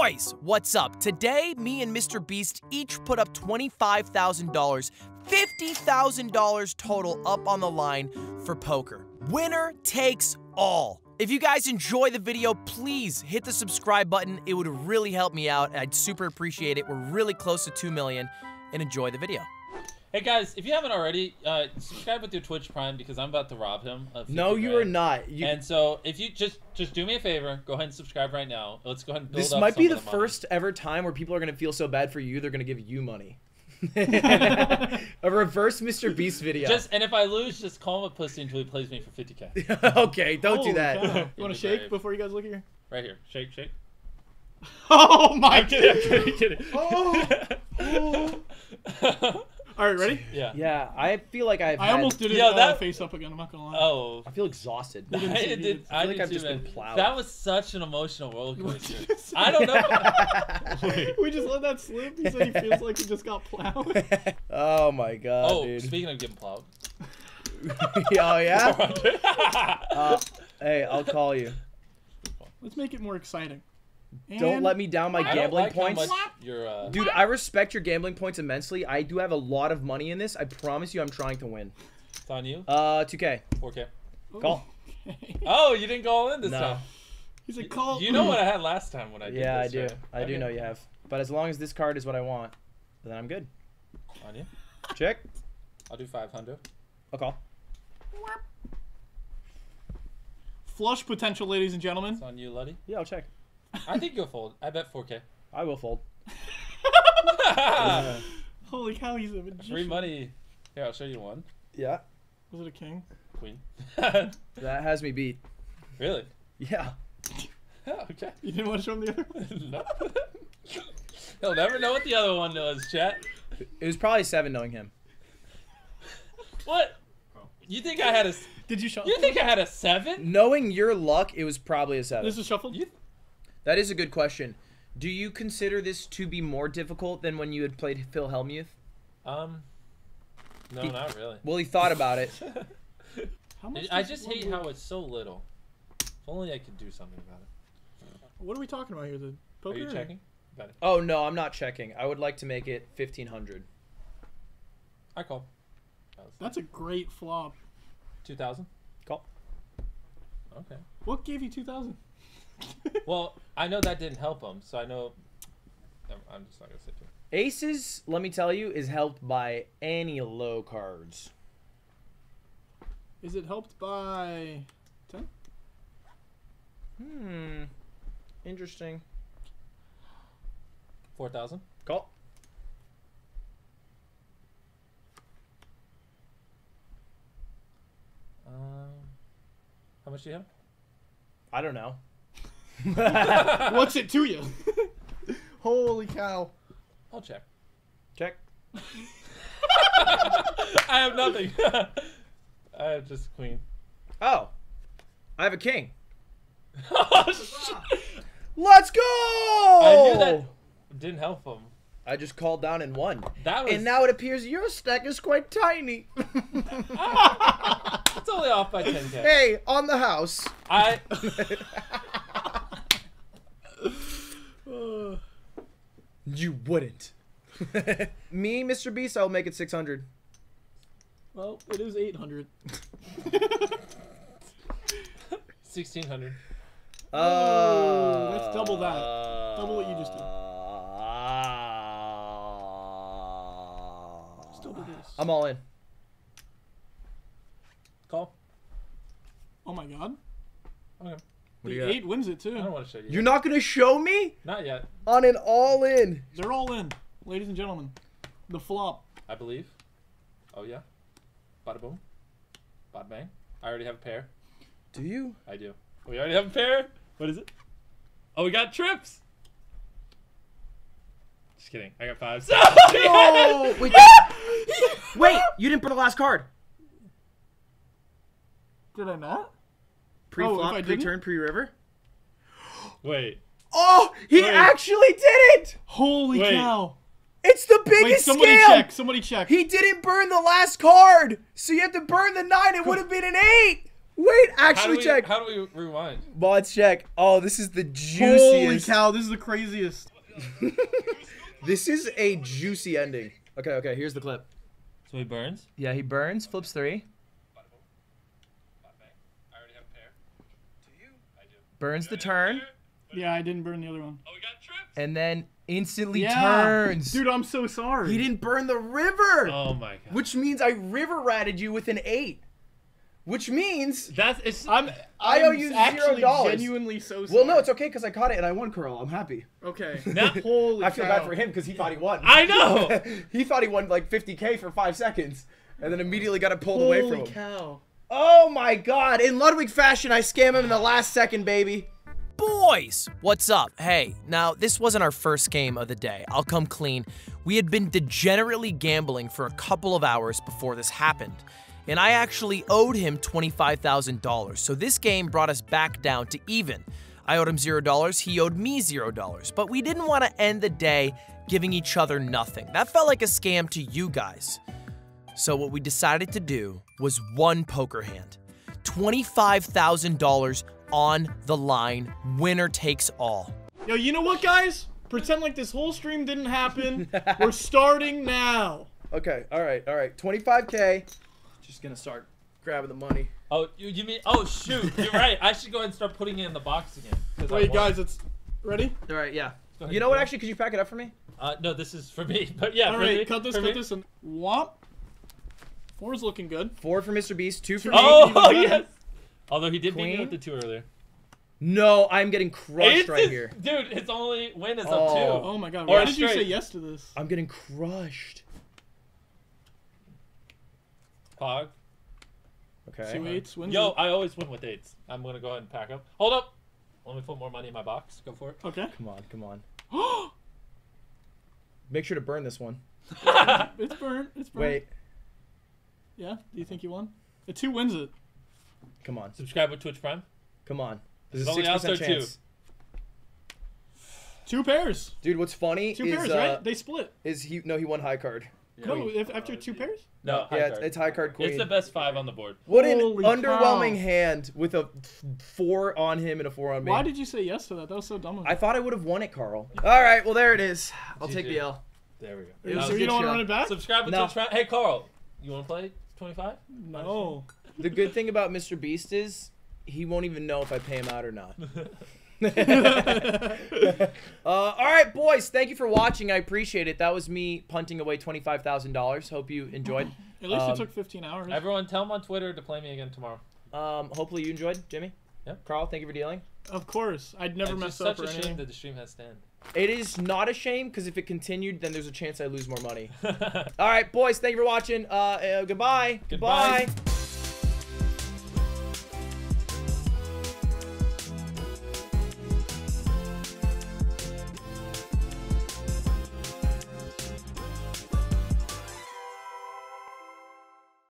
Boys, what's up? Today, me and Mr. Beast each put up $25,000, $50,000 total up on the line for poker. Winner takes all. If you guys enjoy the video, please hit the subscribe button. It would really help me out. I'd super appreciate it. We're really close to 2 million and enjoy the video. Hey guys, if you haven't already, uh, subscribe with your Twitch Prime because I'm about to rob him. Of No, you are not. You, And so, if you just just do me a favor, go ahead and subscribe right now. Let's go ahead and build this up might some be of the money. first ever time where people are gonna feel so bad for you, they're gonna give you money. a reverse Mr. Beast video. Just and if I lose, just call him a pussy until he plays me for 50k. okay, don't Holy do that. cow. You want to shake brave. before you guys look here? Right here, shake, shake. Oh my I'm kidding, I'm kidding, I'm kidding. Oh. All right, ready? yeah. Yeah, I feel like I've. I had- almost did it Yo, uh, that- face up again. I'm not gonna lie. Oh. I feel exhausted. I didn't see- you did. didn't- I, I feel did like I've too, just been plowed. That was such an emotional roller coaster. I don't know. we just let that slip. He said he feels like he just got plowed. oh my god, oh, dude. speaking of getting plowed. oh yeah. Uh, hey, I'll call you. Let's make it more exciting. Don't let me down my I gambling like points. much uh, Dude, I respect your gambling points immensely. I do have a lot of money in this. I promise you, I'm trying to win. it's on you. Uh, 2K. 4K. Call. Oh, you didn't go all in this No. time. He's like, call. You know what I had last time when I did Yeah, I this, do. right? I do know you have. But as long as this card is what I want, then I'm good. On you. Check. I'll do 500. I'll call. Flush potential, ladies and gentlemen. It's on you, Luddy. Yeah, I'll check. I think you'll fold. I bet 4K. I will fold. Holy cow, he's a magician. Free money. Here, I'll show you one. Yeah. Was it a king? Queen. That has me beat. really? Yeah. Oh, okay. You didn't want to show him the other one? no. He'll never know what the other one was, chat. It was probably seven knowing him. What? You think I had a? Did you shuffle? You think I had a seven? Knowing your luck, it was probably a seven. This is shuffled? You? That is a good question. Do you consider this to be more difficult than when you had played Phil Hellmuth? Um. No, He- not really. Well, he thought about it. How much I just hate roll- how it's so little. If only I could do something about it. What are we talking about here? The poker? Are you checking? Got it. Oh no, I'm not checking. I would like to make it fifteen hundred. I call. That's a great flop. Two thousand. Call. Okay. What gave you 2,000? Well, I know that didn't help him, so I know. Never- I'm just not gonna say too. him. Aces, let me tell you, is helped by any low cards. Is it helped by 10? Hmm. Interesting. Four thousand. Call. Um. How much do you have? I don't know. What's it to you? Holy cow. I'll check. Check. I have nothing. I have just queen. Oh, I have a king. oh shit! Let's go! I knew that didn't help him. I just called down and won. That was. And now it appears your stack is quite tiny. it's only off by 10k. hey, on the house. I. You wouldn't. Me, Mr. Beast, I'll make it 600. Well, it is 800. 1600. Uh, let's double that. Double what you just did. Still do this. I'm all in. Call. Oh my god. Okay. What do The 8 wins it I don't too. want to show you. You're not gonna show me Not yet, on an all in. They're all in, ladies and gentlemen. The flop. I believe. Oh yeah. Bada boom. Bada bang. I already have a pair. Do you? I do. We already have a pair. What is it? Oh, we got trips. Just kidding. I got five. Oh, wait. wait, you didn't put the last card. Did I not? Pre Oh, if flop, I pre didn't? turn, pre river. Wait. Oh, he Wait. actually did it! Holy Wait. cow. It's the Wait, biggest somebody scam. check. Somebody check. He didn't burn the last card, so you have to burn the nine. It would have been an eight. Wait, How actually we, check. How do we rewind? Mods check. Oh, this is the juiciest. Holy cow, this is the craziest. This is a juicy ending. Okay, okay, here's the clip. So he burns. Yeah, he burns, flips three, I already have a pair. Do you? I do. Burns the turn, Yeah, I didn't burn the other one. Oh, we got trips. and then instantly Yeah. turns. Dude, I'm so sorry. he didn't burn the river, Oh my god. which means I river ratted you with an eight. Which means, That's it's. I'm, I I'm owe you zero dollars. genuinely so sorry. well, no, it's okay because I caught it and I won, Carl. I'm happy. Okay. Now- Holy I feel cow. bad for him because he thought he won. I know. he thought he won like 50k for five seconds, and then immediately got it pulled away from Holy him. cow. Oh my god! In Ludwig fashion, I scam him in the last second, baby. Boys, what's up? Hey, now this wasn't our first game of the day. I'll come clean. We had been degenerately gambling for a couple of hours before this happened, and I actually owed him $25,000. So this game brought us back down to even. I owed him $0, he owed me $0, but we didn't want to end the day giving each other nothing. That felt like a scam to you guys. So what we decided to do was one poker hand. $25,000 on the line. Winner takes all. Yo, you know what, guys? Pretend like this whole stream didn't happen. We're starting now. Okay, all right, all right. 25k. Just gonna start grabbing the money. oh, you, you mean? Oh shoot, you're right. I should go ahead and start putting it in the box again. I Wait, won. guys, it's ready. All right, yeah. You know what? Actually, could you pack it up for me? Uh, no, this is for me. But yeah, All for right, me, cut this, for cut me. this, and whomp. Four's looking good. Four for Mr. Beast, two for me. Oh Even yes. Although he did beat me with the two earlier. No, I'm getting crushed It's- right here. dude. His only win is Oh. up two. Oh my god, Or why did you say yes to this? I'm getting crushed. Pog. Okay. Two eights, wins Yo, it. I always win with eights. I'm gonna go ahead and pack up. Hold up. Let me put more money in my box. Go for it. Okay. Come on, come on. Make sure to burn this one. It's burnt. It's burnt. Wait, Yeah. Do you think you won? A two wins it. come on, Subscribe with Twitch Prime. come on. There's a only six out there percent two. chance. Two pairs. Dude, what's funny Two is pairs, uh, right? They split. is he? No, he won high card. No, if, after two pairs. No, high yeah, it's, card. it's high card queen. It's the best five on the board. What an Holy underwhelming hand with a f- four on him and a four on me. Why did you say yes to that? That was so dumb of you. I thought I would have won it, Carl. All right, well there it is. I'll take GG. the L. There we go. It was so a you good don't want to show. run it back? Subscribe with No. Twitch Prime. Hey Carl, you want to play 25? No. The good thing about Mr. Beast is he won't even know if I pay him out or not. uh, all right, boys. Thank you for watching. I appreciate it. That was me punting away twenty-five thousand dollars. Hope you enjoyed. At least Um, it took 15 hours. Everyone, tell him on Twitter to play me again tomorrow. Um, hopefully you enjoyed, Jimmy. Yep. Carl, thank you for dealing. Of course. I'd never it's mess just up such or a shame that the stream has stand. It is not a shame because if it continued, then there's a chance I lose more money. All right, boys. Thank you for watching. Uh, uh goodbye. Goodbye. goodbye.